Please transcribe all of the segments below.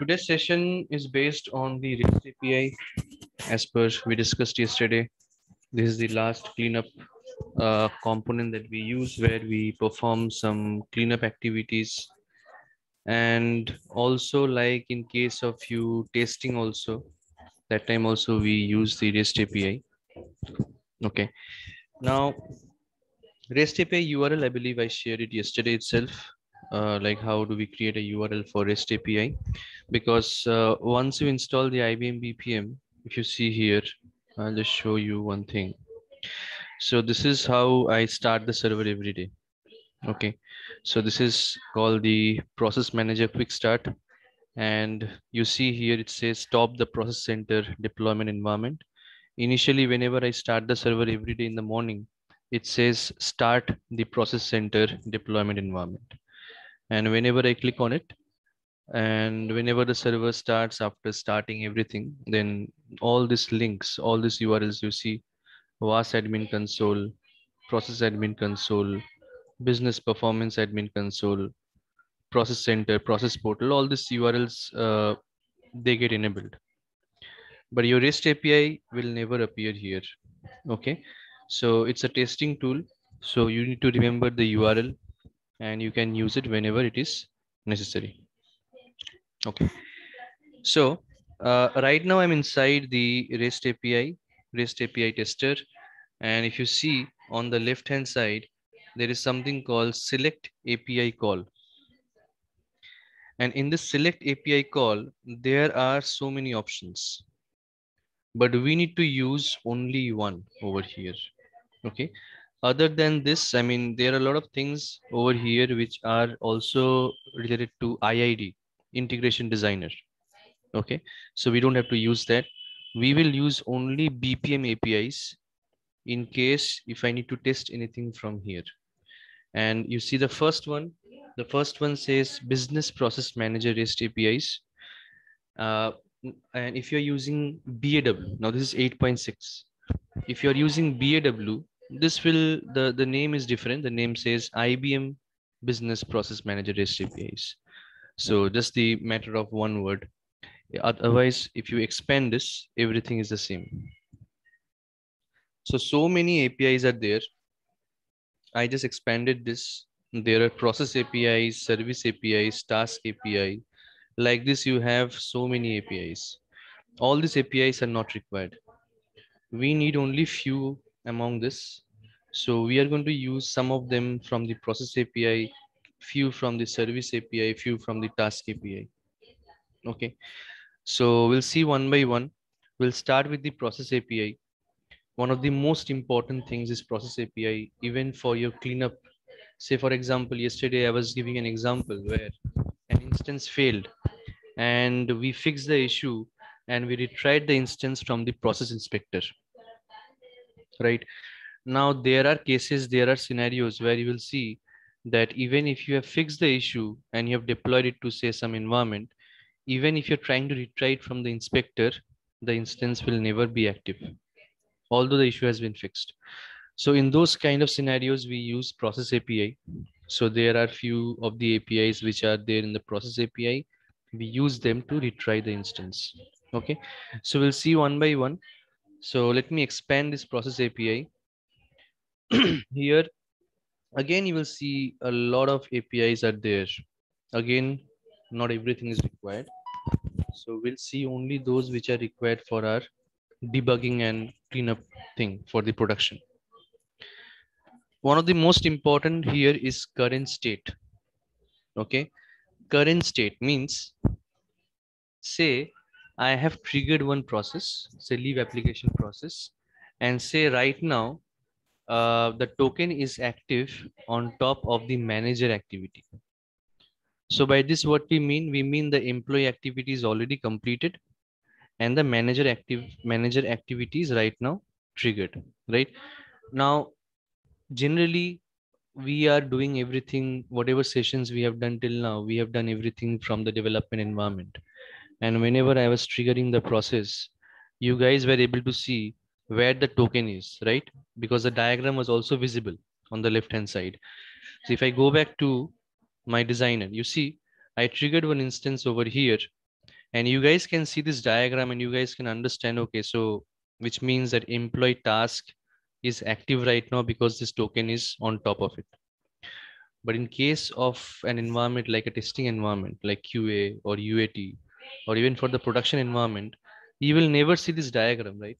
today's session is based on the REST API as per we discussed yesterday. This is the last cleanup uh, component that we use where we perform some cleanup activities. And also like in case of you testing also, that time also we use the REST API. Okay. Now, REST API URL, I believe I shared it yesterday itself. Uh, like how do we create a URL for REST API? Because uh, once you install the IBM BPM, if you see here, I'll just show you one thing. So this is how I start the server every day. Okay, so this is called the process manager quick start. And you see here, it says stop the process center deployment environment. Initially, whenever I start the server every day in the morning, it says start the process center deployment environment. And whenever I click on it, and whenever the server starts after starting everything, then all these links, all these URLs you see, WAS admin console, process admin console, business performance admin console, process center, process portal, all these URLs, uh, they get enabled. But your REST API will never appear here. Okay. So it's a testing tool. So you need to remember the URL and you can use it whenever it is necessary. Okay. So uh, right now I'm inside the REST API, REST API tester. And if you see on the left hand side, there is something called select API call. And in the select API call, there are so many options, but we need to use only one over here. Okay. Other than this, I mean, there are a lot of things over here which are also related to IID, integration designer. Okay. So we don't have to use that. We will use only BPM APIs in case if I need to test anything from here. And you see the first one, the first one says business process manager REST APIs. Uh, and if you're using BAW, now this is 8.6. If you're using BAW, this will, the, the name is different. The name says IBM business process manager REST APIs. So just the matter of one word. Otherwise, if you expand this, everything is the same. So, so many APIs are there. I just expanded this. There are process APIs, service APIs, task API. Like this, you have so many APIs. All these APIs are not required. We need only few among this. So we are going to use some of them from the process API, few from the service API, few from the task API. Okay. So we'll see one by one. We'll start with the process API one of the most important things is process API, even for your cleanup. Say, for example, yesterday I was giving an example where an instance failed and we fixed the issue and we retried the instance from the process inspector. Right now, there are cases, there are scenarios where you will see that even if you have fixed the issue and you have deployed it to say some environment, even if you're trying to retry it from the inspector, the instance will never be active although the issue has been fixed. So in those kind of scenarios, we use process API. So there are few of the APIs which are there in the process API. We use them to retry the instance. Okay, so we'll see one by one. So let me expand this process API. Here, again, you will see a lot of APIs are there. Again, not everything is required. So we'll see only those which are required for our debugging and cleanup thing for the production. One of the most important here is current state. Okay. Current state means say I have triggered one process, say leave application process, and say right now uh, the token is active on top of the manager activity. So by this, what we mean, we mean the employee activity is already completed and the manager active manager activities right now triggered right now generally we are doing everything whatever sessions we have done till now we have done everything from the development environment and whenever i was triggering the process you guys were able to see where the token is right? Because the diagram was also visible on the left hand side. So if i go back to my designer you see i triggered one instance over here. And you guys can see this diagram and you guys can understand, okay, so which means that employee task is active right now because this token is on top of it. But in case of an environment like a testing environment, like QA or UAT, or even for the production environment, you will never see this diagram, right?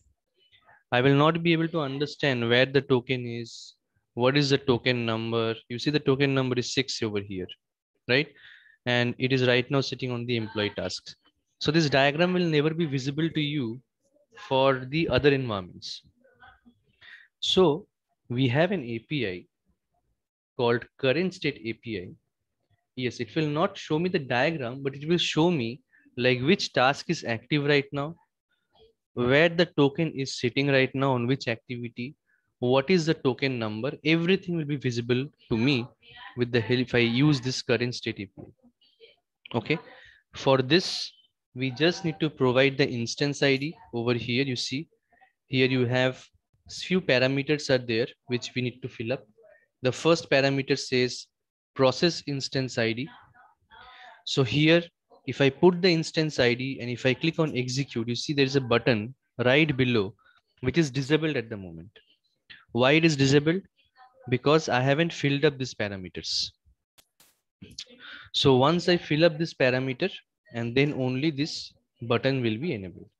I will not be able to understand where the token is, what is the token number. You see the token number is six over here, right? And it is right now sitting on the employee tasks. So this diagram will never be visible to you for the other environments. So we have an API called current state API. Yes, it will not show me the diagram, but it will show me like which task is active right now, where the token is sitting right now on which activity, what is the token number, everything will be visible to me with the help if I use this current state API. Okay, for this, we just need to provide the instance ID over here. You see, here you have few parameters are there, which we need to fill up. The first parameter says process instance ID. So here if I put the instance ID and if I click on execute, you see there is a button right below, which is disabled at the moment. Why it is disabled? Because I haven't filled up these parameters. So once I fill up this parameter and then only this button will be enabled.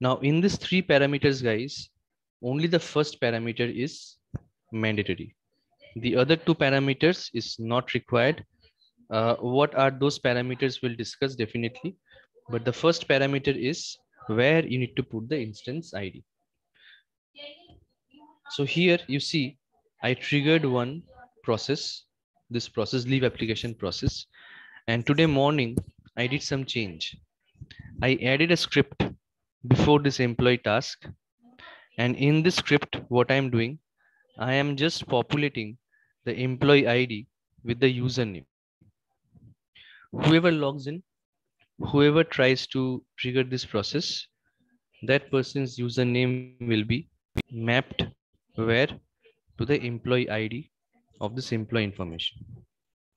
Now in these three parameters, guys, only the first parameter is mandatory. The other two parameters is not required uh, what are those parameters we'll discuss definitely. But the first parameter is where you need to put the instance ID. So here you see, I triggered one process, this process leave application process. And today morning, I did some change. I added a script before this employee task. And in this script, what I'm doing, I am just populating the employee ID with the username whoever logs in, whoever tries to trigger this process, that person's username will be mapped where to the employee ID of this employee information.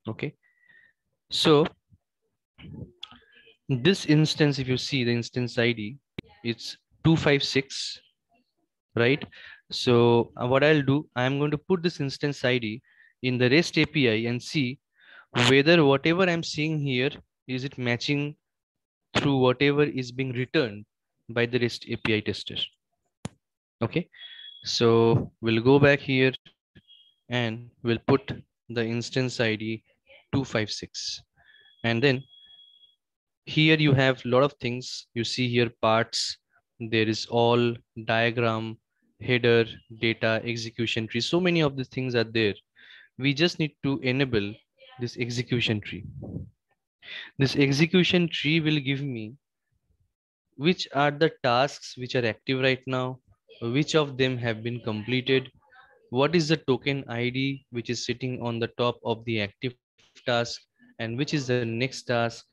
Okay. So this instance, if you see the instance ID, it's 256, right? So uh, what I'll do, I'm going to put this instance ID in the REST API and see whether whatever I'm seeing here, is it matching through whatever is being returned by the REST API tester. Okay, so we'll go back here and we'll put the instance ID 256. And then here you have a lot of things. You see here parts, there is all diagram, header, data, execution tree. So many of the things are there. We just need to enable this execution tree. This execution tree will give me which are the tasks which are active right now, which of them have been completed, what is the token ID which is sitting on the top of the active task, and which is the next task,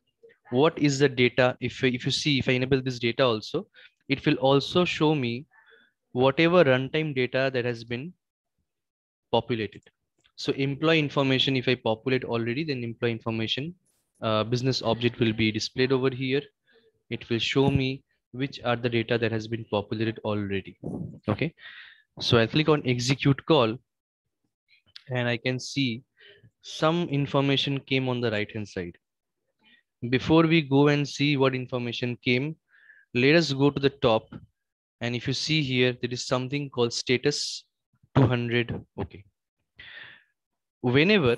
what is the data. If, if you see, if I enable this data also, it will also show me whatever runtime data that has been populated. So employee information, if I populate already, then employee information uh, business object will be displayed over here. It will show me which are the data that has been populated already. Okay. So I click on execute call and I can see some information came on the right hand side. Before we go and see what information came, let us go to the top. And if you see here, there is something called status 200. Okay whenever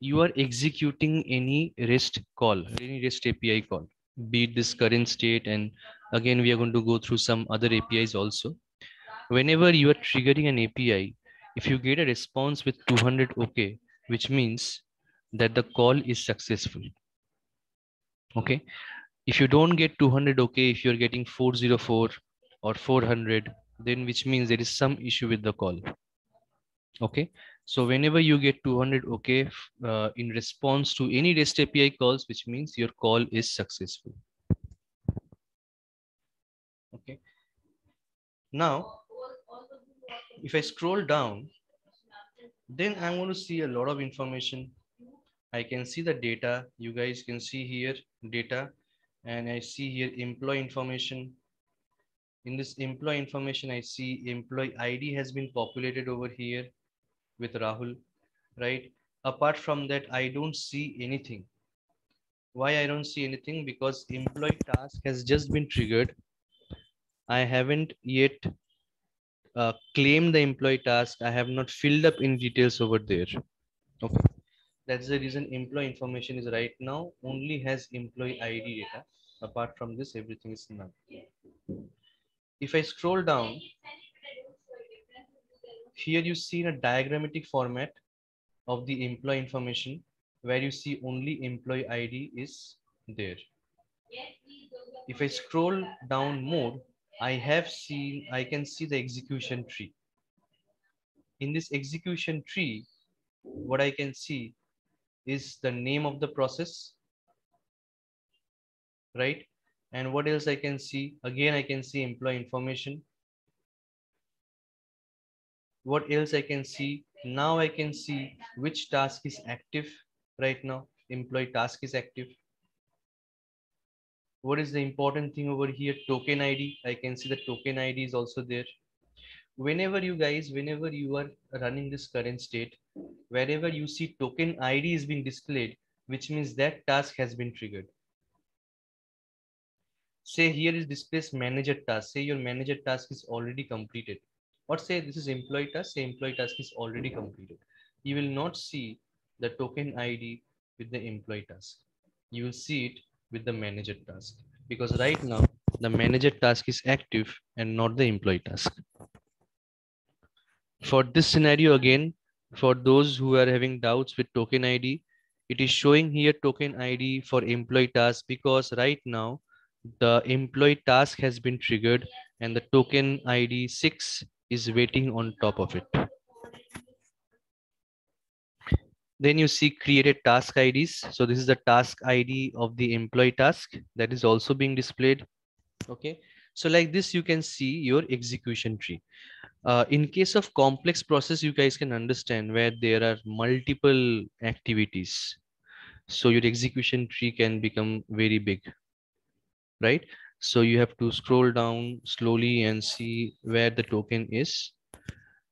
you are executing any REST call, any REST API call, be it this current state, and again, we are going to go through some other APIs also. Whenever you are triggering an API, if you get a response with 200 OK, which means that the call is successful. Okay. If you don't get 200 OK, if you're getting 404 or 400, then which means there is some issue with the call. Okay. So whenever you get 200 OK uh, in response to any REST API calls, which means your call is successful. Okay. Now, if I scroll down, then I'm going to see a lot of information. I can see the data. You guys can see here data. and I see here employee information. In this employee information, I see employee ID has been populated over here with Rahul, right? Apart from that, I don't see anything. Why I don't see anything? Because employee task has just been triggered. I haven't yet uh, claimed the employee task. I have not filled up in details over there. Okay. That's the reason employee information is right now only has employee ID data. Apart from this, everything is none. If I scroll down, here you see in a diagrammatic format of the employee information where you see only employee ID is there. If I scroll down more, I have seen, I can see the execution tree. In this execution tree, what I can see is the name of the process, right? And what else I can see? Again, I can see employee information. What else I can see? Now I can see which task is active right now. Employee task is active. What is the important thing over here? Token ID. I can see the token ID is also there. Whenever you guys, whenever you are running this current state, wherever you see token ID is being displayed, which means that task has been triggered. Say here is displaced manager task. Say your manager task is already completed. Or say this is employee task. Say employee task is already completed. You will not see the token ID with the employee task. You will see it with the manager task because right now the manager task is active and not the employee task. For this scenario again, for those who are having doubts with token ID, it is showing here token ID for employee task because right now the employee task has been triggered and the token ID 6 is waiting on top of it. Then you see created task IDs. So this is the task ID of the employee task that is also being displayed. Okay. So like this, you can see your execution tree. Uh, in case of complex process, you guys can understand where there are multiple activities. So your execution tree can become very big, right? So you have to scroll down slowly and see where the token is.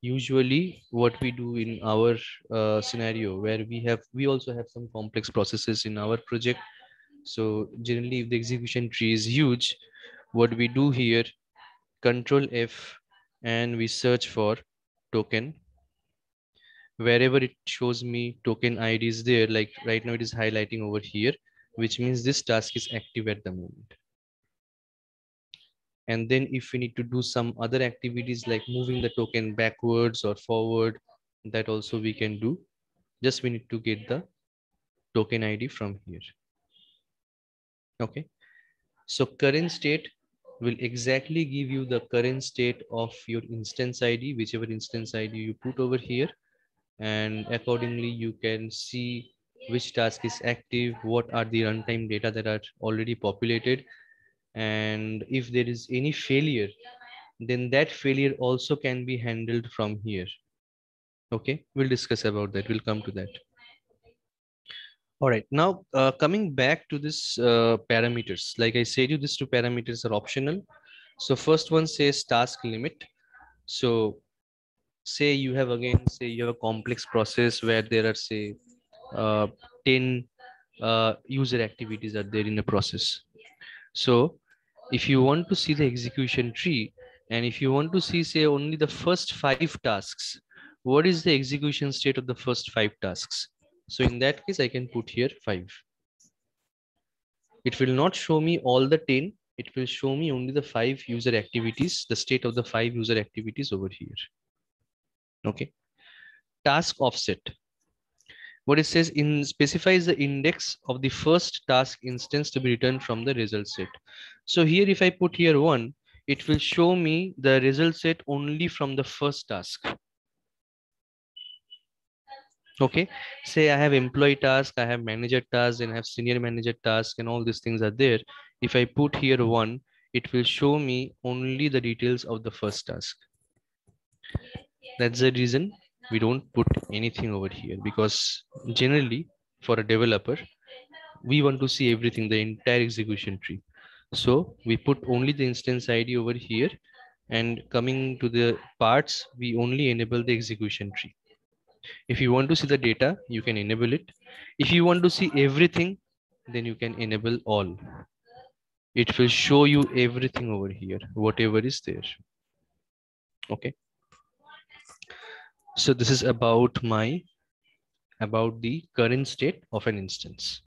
Usually what we do in our uh, scenario where we have, we also have some complex processes in our project. So generally if the execution tree is huge, what we do here, control F and we search for token wherever it shows me token id is there like right now it is highlighting over here which means this task is active at the moment and then if we need to do some other activities like moving the token backwards or forward that also we can do just we need to get the token id from here okay so current state will exactly give you the current state of your instance ID, whichever instance ID you put over here. And accordingly, you can see which task is active, what are the runtime data that are already populated. And if there is any failure, then that failure also can be handled from here. Okay, we'll discuss about that. We'll come to that. All right, now uh, coming back to this uh, parameters, like I said you, these two parameters are optional. So first one says task limit. So say you have again, say you have a complex process where there are say uh, 10 uh, user activities are there in the process. So if you want to see the execution tree, and if you want to see say only the first five tasks, what is the execution state of the first five tasks? So in that case, I can put here five. It will not show me all the 10. It will show me only the five user activities, the state of the five user activities over here. Okay. Task offset. What it says in specifies the index of the first task instance to be returned from the result set. So here, if I put here one, it will show me the result set only from the first task. Okay? Say i have employee task i have manager task and I have senior manager task and all these things are there. If i put here one it will show me only the details of the first task. That's the reason we don't put anything over here because generally for a developer we want to see everything, the entire execution tree. So we put only the instance ID over here and coming to the parts, we only enable the execution tree. If you want to see the data, you can enable it. If you want to see everything, then you can enable all. It will show you everything over here, whatever is there. Okay. So this is about my, about the current state of an instance.